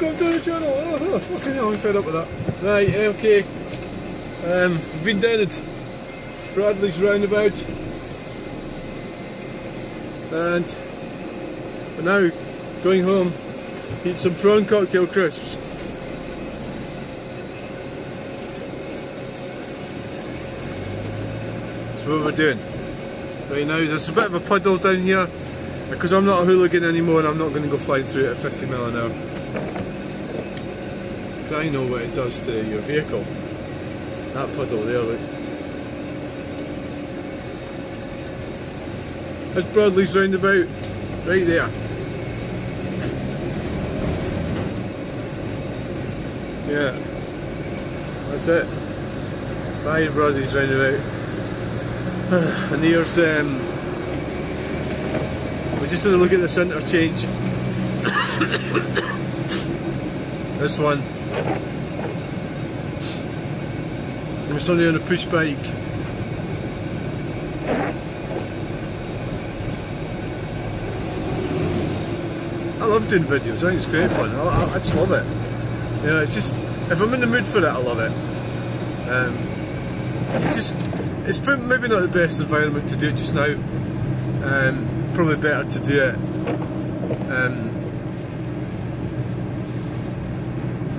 welcome to the channel. Oh, fucking hell, I'm fed up with that. Right, okay. Um, we've been down at Broadleys roundabout. And we're now going home, eat some prawn cocktail crisps. That's what we're doing. Right now, there's a bit of a puddle down here because I'm not a hooligan anymore and I'm not going to go flying through it at 50 mile an hour. I know what it does to your vehicle. That puddle there, look. There's Broadleys roundabout, right there. Yeah, that's it. Bye Broadleys roundabout. and here's, um, we're just had a look at this interchange. this one. There's somebody on a push bike. I love doing videos, I think it's great fun. I, I, I just love it. You know, it's just, if I'm in the mood for it, I love it. Um, you just, it's maybe not the best environment to do it just now. Um, probably better to do it um,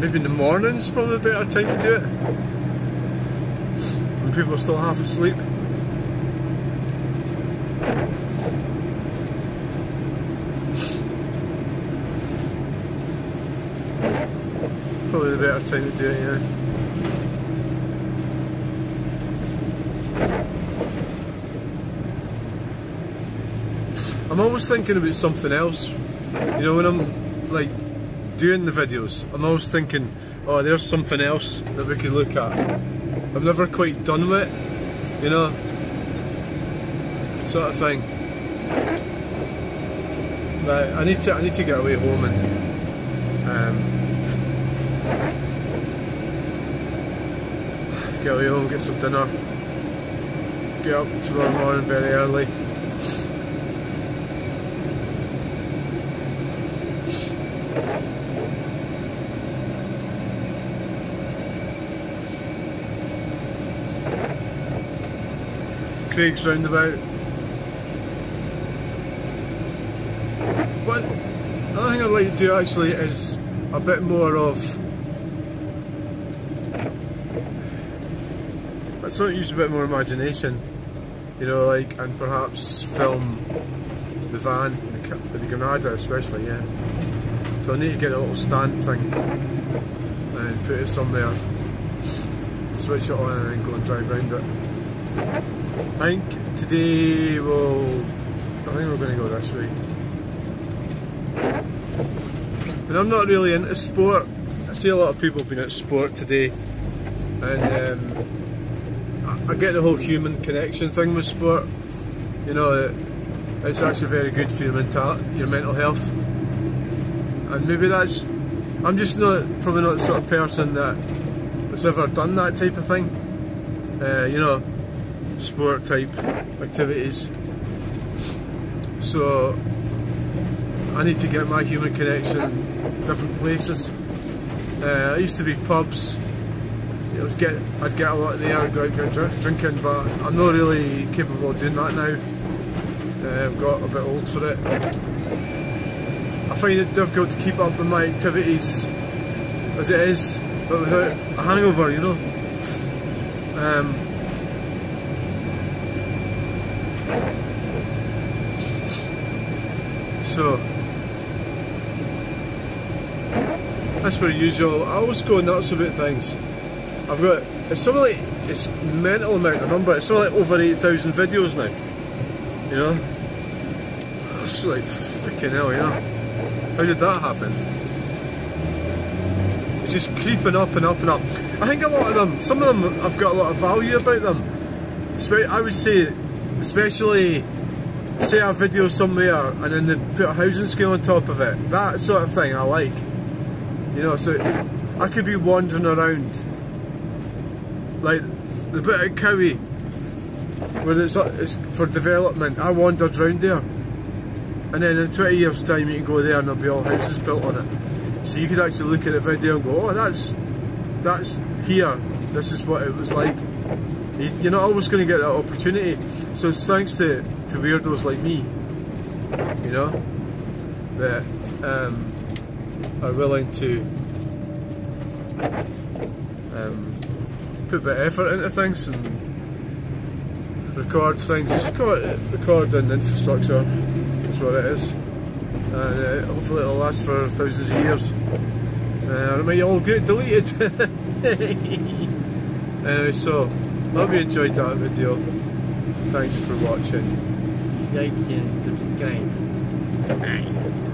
maybe in the morning's probably a better time to do it. When people are still half asleep. Probably the better time to do it yeah. I'm always thinking about something else. You know, when I'm like doing the videos, I'm always thinking, oh, there's something else that we could look at. I've never quite done with it, you know, sort of thing. But I need to, I need to get away home and um, get away home, get some dinner, get up tomorrow morning very early. Craig's roundabout. But another thing I'd like to do actually is a bit more of let's not use a bit more imagination, you know, like and perhaps film the van, the, the Granada especially, yeah. So I need to get a little stand thing and put it somewhere, switch it on and then go and drive around it. I think today we'll, I think we're going to go this way. And I'm not really into sport. I see a lot of people being at sport today and um, I get the whole human connection thing with sport. You know, it's actually very good for your mental, your mental health. And maybe that's, I'm just not, probably not the sort of person that has ever done that type of thing. Uh, you know, sport type activities. So I need to get my human connection different places. Uh, I used to be pubs. You know, get I'd get a lot there, I'd go out and drink, drinking, but I'm not really capable of doing that now. Uh, I've got a bit old for it. I find it difficult to keep up with my activities as it is, but without a hangover, you know. Um, So as per usual, I always go nuts about things. I've got it's something like it's mental amount of number. It's something like over eight thousand videos now. You know, it's like freaking hell. You know, how did that happen? It's just creeping up and up and up. I think a lot of them, some of them, I've got a lot of value about them. It's very I would say, especially say a video somewhere and then they put a housing scale on top of it. That sort of thing I like. You know, so I could be wandering around like the bit of Cowie where it's, it's for development. I wandered around there. And then in 20 years time you can go there and there'll be all houses built on it. So you could actually look at a video and go, oh, that's that's here. This is what it was like. You're not always going to get that opportunity. So it's thanks to, to weirdos like me, you know, that um, are willing to um, put a bit of effort into things and record things. It's record, recording infrastructure is what it is. And uh, hopefully it'll last for thousands of years. Uh, it might all get deleted. anyway, so hope you enjoyed that video. Thanks for watching. Like and subscribe. Bye.